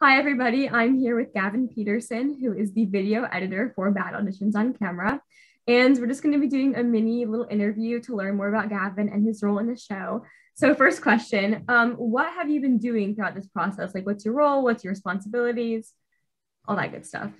Hi, everybody. I'm here with Gavin Pederson, who is the video editor for Bad Auditions on Camera. And we're just going to be doing a mini little interview to learn more about Gavin and his role in the show. So, first question um, What have you been doing throughout this process? Like, what's your role? What's your responsibilities? All that good stuff.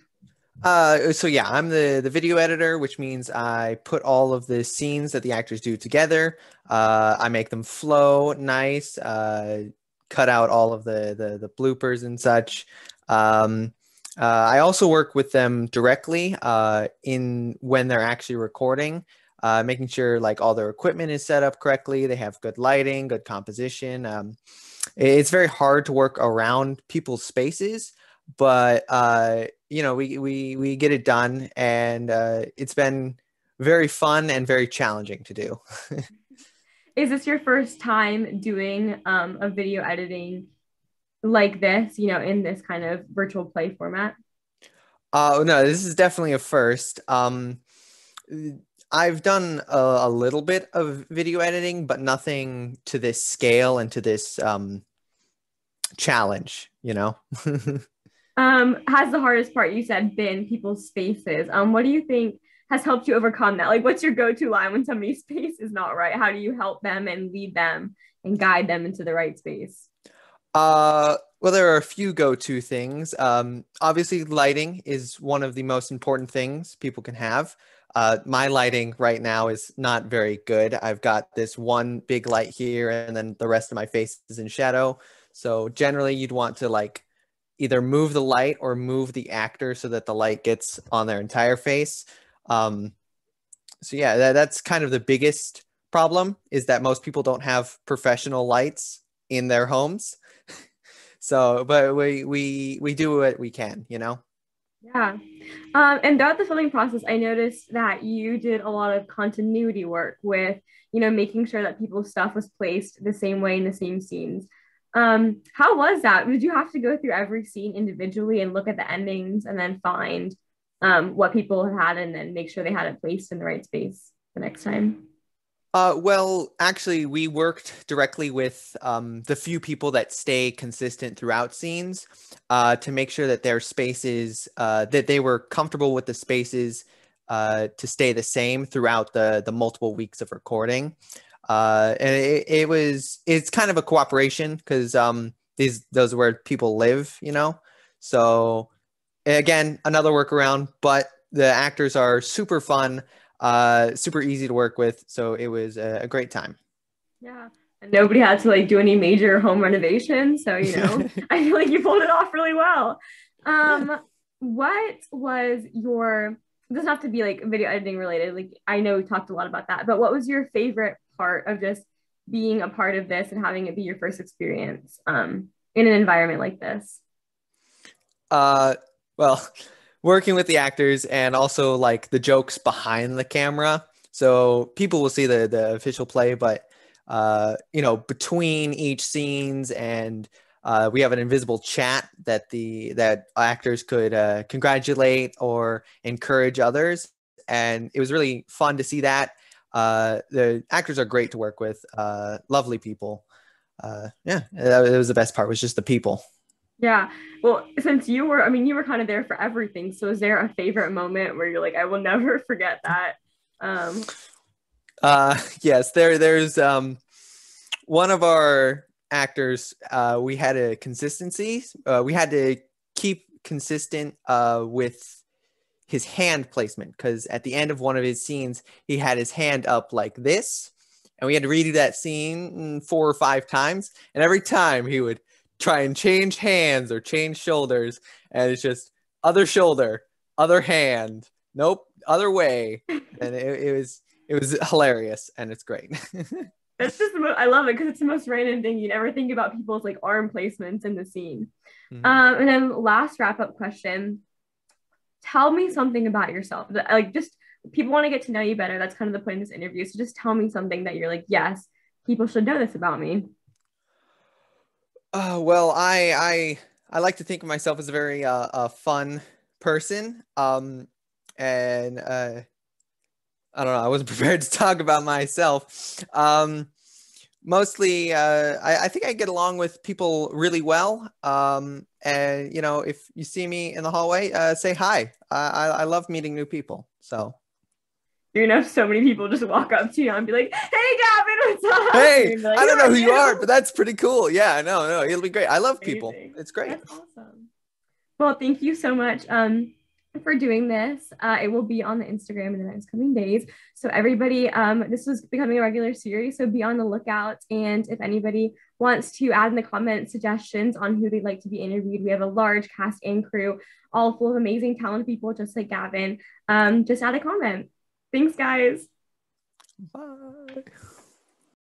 Uh, so yeah, I'm the the video editor, which means I put all of the scenes that the actors do together. Uh, I make them flow nice. Uh, cut out all of the the, the bloopers and such. Um, uh, I also work with them directly uh, in when they're actually recording, uh, making sure like all their equipment is set up correctly. They have good lighting, good composition. Um, it's very hard to work around people's spaces, but uh, you know we we we get it done, and uh, it's been very fun and very challenging to do. Is this your first time doing um, a video editing like this? You know, in this kind of virtual play format. Oh uh, no, this is definitely a first. Um, I've done a, a, little bit of video editing, but nothing to this scale and to this um, challenge. You know. um, has the hardest part you said been people's faces? Um, what do you think has helped you overcome that? Like, what's your go-to line when somebody's space is not right? How do you help them and lead them and guide them into the right space? Uh, well, there are a few go-to things. Um, obviously, lighting is one of the most important things people can have. Uh, my lighting right now is not very good. I've got this one big light here, and then the rest of my face is in shadow. So generally, you'd want to like either move the light or move the actor so that the light gets on their entire face. Um, so yeah, that, that's kind of the biggest problem is that most people don't have professional lights in their homes. so, but we we we do what we can, you know. Yeah. Um, and throughout the filming process, I noticed that you did a lot of continuity work with, you know, making sure that people's stuff was placed the same way in the same scenes. Um, how was that? Did you have to go through every scene individually and look at the endings and then find um, what people had and then make sure they had it placed in the right space the next time? Uh, well, actually, we worked directly with um, the few people that stay consistent throughout scenes uh, to make sure that their spaces, uh, that they were comfortable with the spaces uh, to stay the same throughout the the multiple weeks of recording. Uh, and it, it, was it's kind of a cooperation because um, these those are where people live, you know. So again, another workaround, but the actors are super fun, uh, super easy to work with. So it was a, a great time. Yeah. And nobody had to like do any major home renovation. So, you know, I feel like you pulled it off really well. Um, yeah. what was your it doesn't have to be like video editing related. Like I know we talked a lot about that, but what was your favorite part of just being a part of this and having it be your first experience um, in an environment like this? Uh, well, working with the actors and also like the jokes behind the camera. So people will see the the official play, but uh, you know, between each scenes and uh, we have an invisible chat that the that actors could uh, congratulate or encourage others, and it was really fun to see that. Uh, the actors are great to work with, uh, lovely people. Uh, yeah, that was the best part. Was just the people. Yeah. Well, since you were, I mean, you were kind of there for everything. So is there a favorite moment where you're like, I will never forget that? Um, uh, yes, there, there's, um, one of our actors, uh, we had a consistency. Uh, we had to keep consistent, uh, with his hand placement. Cause at the end of one of his scenes, he had his hand up like this and we had to redo that scene four or five times. And every time he would try and change hands or change shoulders, and it's just other shoulder, other hand, nope, other way, and it, it was it was hilarious, and it's great. That's just the most, I love it because it's the most random thing you never think about people's like arm placements in the scene. Mm-hmm. Um, and then last wrap up question: Tell me something about yourself. Like just people want to get to know you better. That's kind of the point of this interview. So just tell me something that you're like, yes, people should know this about me. Uh, well, I I I like to think of myself as a very uh, a fun person. Um, and uh, I don't know. I wasn't prepared to talk about myself. Um, mostly uh, I, I, think i get along with people really well um, and you know if you see me in the hallway uh, say hi I, I love meeting new people so you're gonna have so many people just walk up to you and be like hey gavin what's up hey like, i don't know who you are but that's pretty cool yeah no no it'll be great i love people it's great that's awesome well thank you so much um for doing this. Uh, it will be on the Instagram in the next coming days. So everybody, um, this is becoming a regular series. So be on the lookout. And if anybody wants to add in the comments suggestions on who they'd like to be interviewed, we have a large cast and crew, all full of amazing, talented people, just like Gavin. Um, just add a comment. Thanks, guys. Bye.